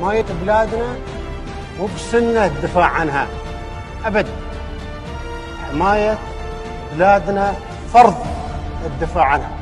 حماية بلادنا مو بسنة الدفاع عنها. أبد. حماية بلادنا فرض الدفاع عنها.